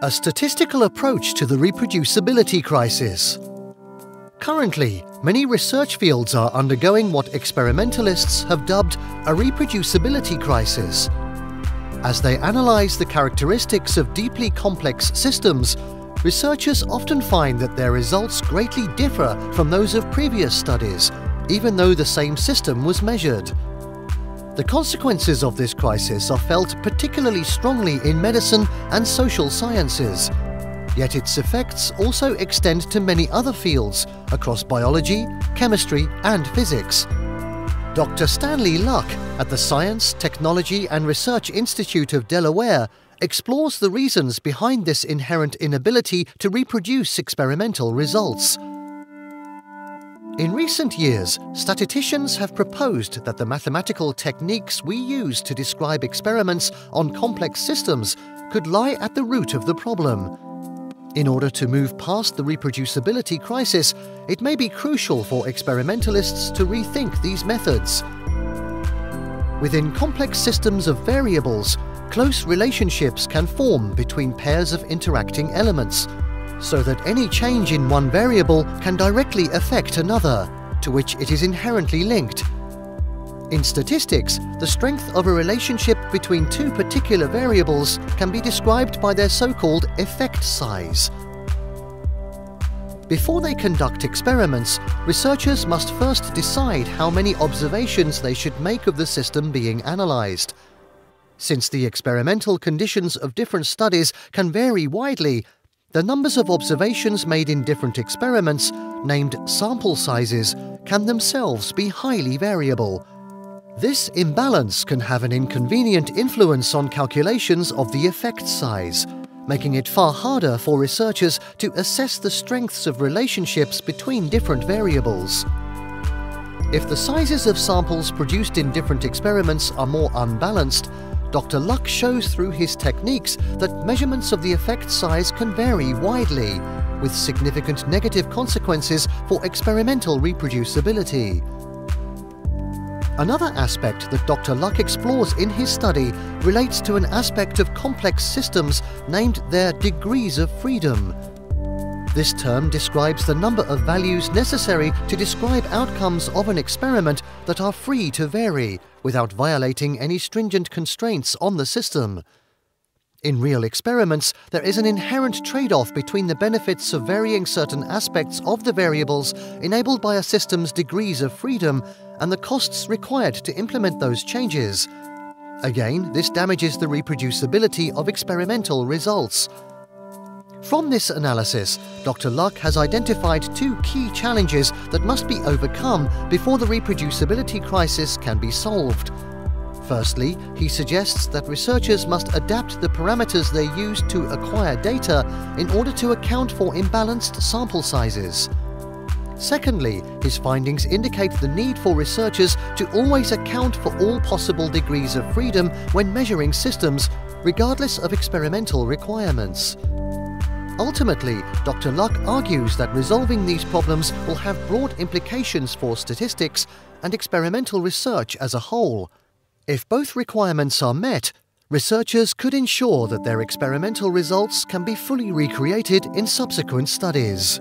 A statistical approach to the reproducibility crisis. Currently, many research fields are undergoing what experimentalists have dubbed a reproducibility crisis. As they analyze the characteristics of deeply complex systems, researchers often find that their results greatly differ from those of previous studies, even though the same system was measured. The consequences of this crisis are felt particularly strongly in medicine and social sciences, yet its effects also extend to many other fields across biology, chemistry, and physics. Dr. Stanley Luck at the Science, Technology and Research Institute of Delaware explores the reasons behind this inherent inability to reproduce experimental results. In recent years, statisticians have proposed that the mathematical techniques we use to describe experiments on complex systems could lie at the root of the problem. In order to move past the reproducibility crisis, it may be crucial for experimentalists to rethink these methods. Within complex systems of variables, close relationships can form between pairs of interacting elements, so that any change in one variable can directly affect another, to which it is inherently linked. In statistics, the strength of a relationship between two particular variables can be described by their so-called effect size. Before they conduct experiments, researchers must first decide how many observations they should make of the system being analysed. Since the experimental conditions of different studies can vary widely, the numbers of observations made in different experiments, named sample sizes, can themselves be highly variable. This imbalance can have an inconvenient influence on calculations of the effect size, making it far harder for researchers to assess the strengths of relationships between different variables. If the sizes of samples produced in different experiments are more unbalanced, Dr. Luck shows through his techniques that measurements of the effect size can vary widely, with significant negative consequences for experimental reproducibility. Another aspect that Dr. Luck explores in his study relates to an aspect of complex systems named their degrees of freedom. This term describes the number of values necessary to describe outcomes of an experiment that are free to vary without violating any stringent constraints on the system. In real experiments, there is an inherent trade off between the benefits of varying certain aspects of the variables enabled by a system's degrees of freedom and the costs required to implement those changes. Again, this damages the reproducibility of experimental results. From this analysis, Dr. Luck has identified two key challenges that must be overcome before the reproducibility crisis can be solved. Firstly, he suggests that researchers must adapt the parameters they use to acquire data in order to account for imbalanced sample sizes. Secondly, his findings indicate the need for researchers to always account for all possible degrees of freedom when measuring systems, regardless of experimental requirements. Ultimately, Dr. Luck argues that resolving these problems will have broad implications for statistics and experimental research as a whole. If both requirements are met, researchers could ensure that their experimental results can be fully recreated in subsequent studies.